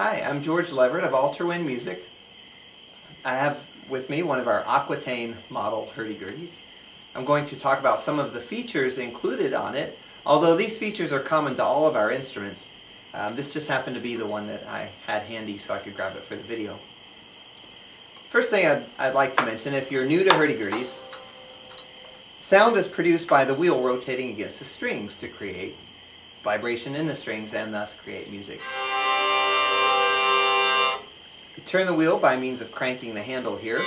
Hi, I'm George Leverett of Altarwind Music. I have with me one of our Aquitaine model hurdy-gurdies. I'm going to talk about some of the features included on it, although these features are common to all of our instruments. Um, this just happened to be the one that I had handy so I could grab it for the video. First thing I'd, I'd like to mention, if you're new to hurdy-gurdies, sound is produced by the wheel rotating against the strings to create vibration in the strings and thus create music. You turn the wheel by means of cranking the handle here.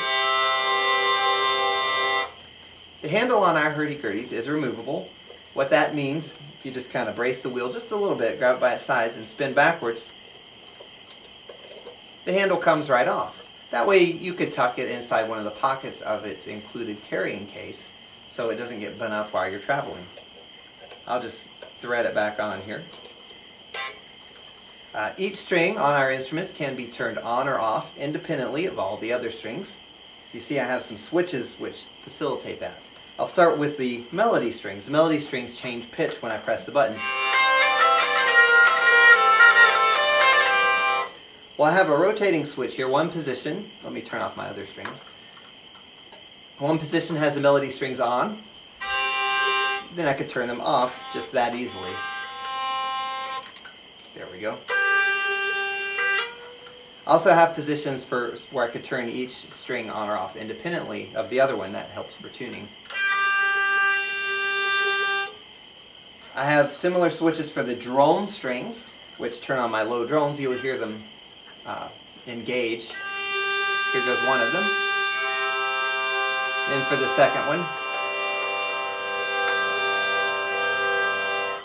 The handle on our hurdy-gurdies is removable. What that means, if you just kind of brace the wheel just a little bit, grab it by its sides and spin backwards, the handle comes right off. That way you could tuck it inside one of the pockets of its included carrying case so it doesn't get bent up while you're traveling. I'll just thread it back on here. Uh, each string on our instruments can be turned on or off independently of all the other strings. You see I have some switches which facilitate that. I'll start with the melody strings. The melody strings change pitch when I press the button. Well, I have a rotating switch here. One position, let me turn off my other strings. One position has the melody strings on. Then I could turn them off just that easily. There we go. Also have positions for where I could turn each string on or off independently of the other one. That helps for tuning. I have similar switches for the drone strings, which turn on my low drones. You'll hear them uh, engage. Here goes one of them. Then for the second one.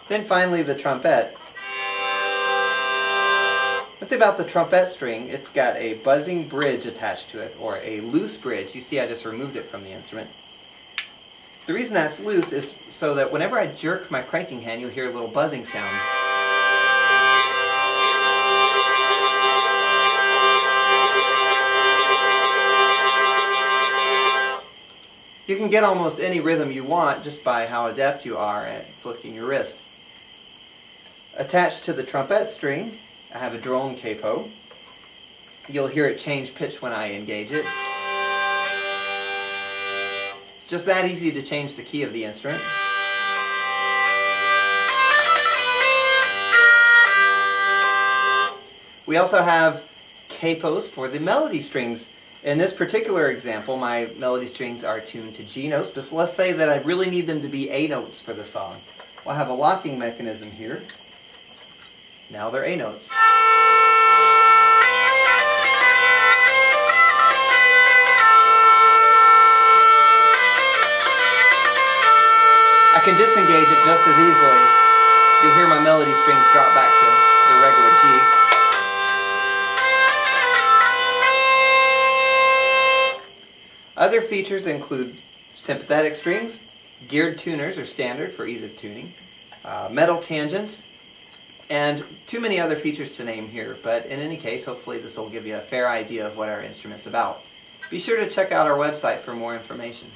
Then finally the trumpet. About the trumpet string, it's got a buzzing bridge attached to it, or a loose bridge. You see I just removed it from the instrument. The reason that's loose is so that whenever I jerk my cranking hand, you'll hear a little buzzing sound. You can get almost any rhythm you want just by how adept you are at flicking your wrist. Attached to the trumpet string, I have a drone capo. You'll hear it change pitch when I engage it. It's just that easy to change the key of the instrument. We also have capos for the melody strings. In this particular example, my melody strings are tuned to G notes, but let's say that I really need them to be A notes for the song. Well, I have a locking mechanism here. Now they're A notes. I can disengage it just as easily. You'll hear my melody strings drop back to the regular G. Other features include sympathetic strings, geared tuners are standard for ease of tuning, uh, metal tangents, and too many other features to name here, but in any case, hopefully this will give you a fair idea of what our instrument's about. Be sure to check out our website for more information.